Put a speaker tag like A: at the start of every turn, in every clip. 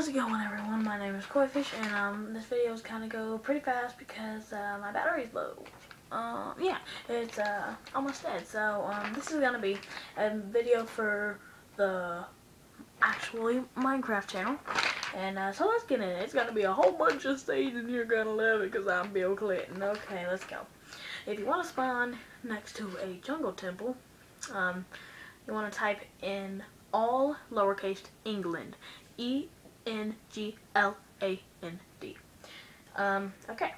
A: How's it going everyone? My name is Koifish and um, this video is kind of go pretty fast because uh, my battery's low. Uh, yeah, it's uh, almost dead. So um, this is going to be a video for the actually Minecraft channel. And uh, so let's get in it. It's going to be a whole bunch of stages and you're going to love it because I'm Bill Clinton. Okay, let's go. If you want to spawn next to a jungle temple, um, you want to type in all lowercase England. E N G L A N D. Um, okay.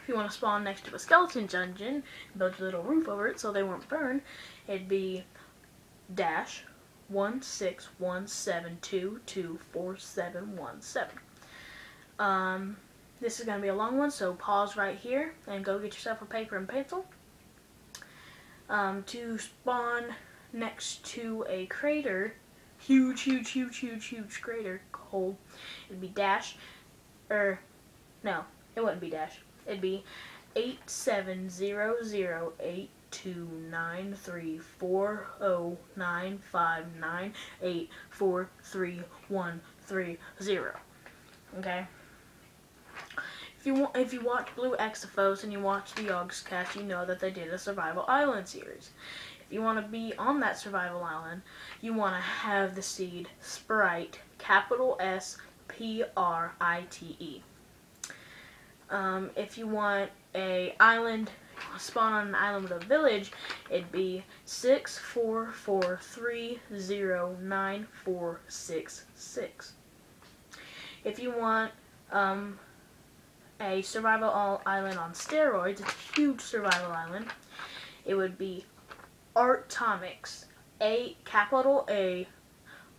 A: If you want to spawn next to a skeleton dungeon, build a little roof over it so they won't burn, it'd be dash one six one seven two two four seven one seven. Um, this is going to be a long one, so pause right here and go get yourself a paper and pencil. Um, to spawn next to a crater, huge, huge, huge, huge, huge crater hole. It'd be dash, or no, it wouldn't be dash. It'd be eight seven zero zero eight two nine three four oh nine five nine eight four three one three zero. Okay. If you want, if you watch BlueXephos and you watch the Yogscast, you know that they did a Survival Island series you want to be on that survival island, you want to have the seed Sprite, capital S P R I T E. Um, if you want a island, spawn on an island with a village, it'd be six four four three zero nine four six six. If you want um, a survival island on steroids, it's a huge survival island, it would be Artomix. A capital A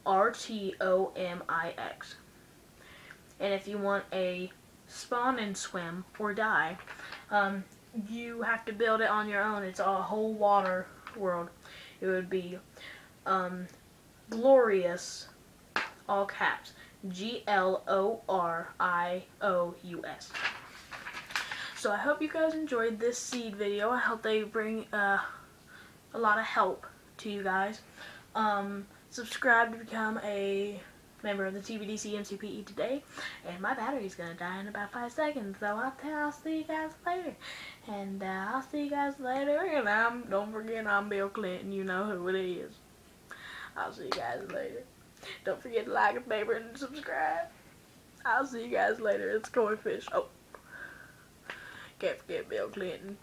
A: R T O M I X. And if you want a spawn and swim or die, um, you have to build it on your own. It's a whole water world. It would be um, glorious, all caps, G L O R I O U S. So I hope you guys enjoyed this seed video. I hope they bring uh, a lot of help to you guys. Um, subscribe to become a member of the TBDC MCPC today. And my battery's to die in about five seconds. So I'll, I'll see you guys later. And uh, I'll see you guys later. And I'm, don't forget I'm Bill Clinton. You know who it is. I'll see you guys later. Don't forget to like and favorite and subscribe. I'll see you guys later. It's Koi Fish. Oh. Can't forget Bill Clinton.